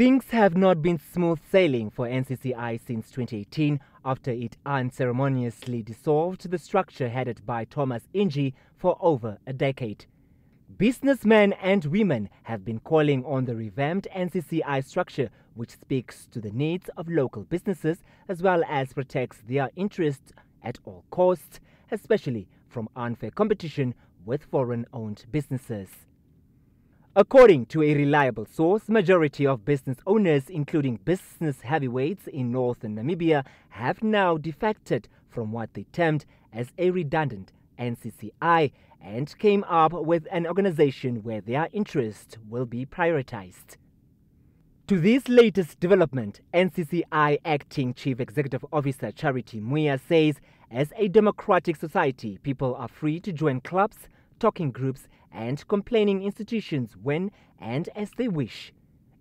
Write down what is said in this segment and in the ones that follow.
Things have not been smooth sailing for NCCI since 2018 after it unceremoniously dissolved the structure headed by Thomas Inji for over a decade. Businessmen and women have been calling on the revamped NCCI structure, which speaks to the needs of local businesses as well as protects their interests at all costs, especially from unfair competition with foreign owned businesses. According to a reliable source, majority of business owners, including business heavyweights in northern Namibia, have now defected from what they termed as a redundant NCCI and came up with an organization where their interests will be prioritized. To this latest development, NCCI Acting Chief Executive Officer Charity Mwiya says, as a democratic society, people are free to join clubs, talking groups, and complaining institutions when and as they wish.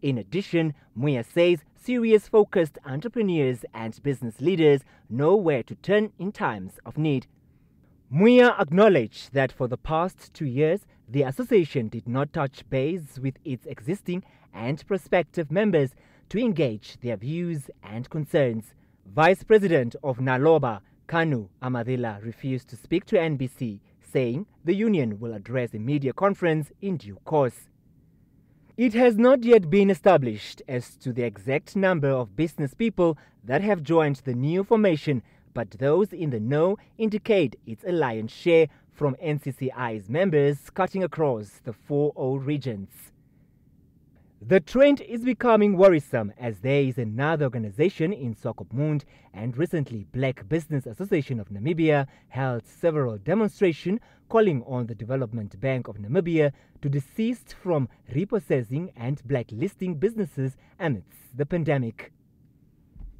In addition, Mwiya says serious focused entrepreneurs and business leaders know where to turn in times of need. Mwiya acknowledged that for the past two years, the association did not touch base with its existing and prospective members to engage their views and concerns. Vice President of Naloba, Kanu Amadila, refused to speak to NBC saying the union will address a media conference in due course. It has not yet been established as to the exact number of business people that have joined the new formation, but those in the know indicate it's a lion's share from NCCI's members cutting across the four old regions. The trend is becoming worrisome as there is another organization in Swakopmund and recently Black Business Association of Namibia held several demonstrations calling on the Development Bank of Namibia to desist from repossessing and blacklisting businesses amidst the pandemic.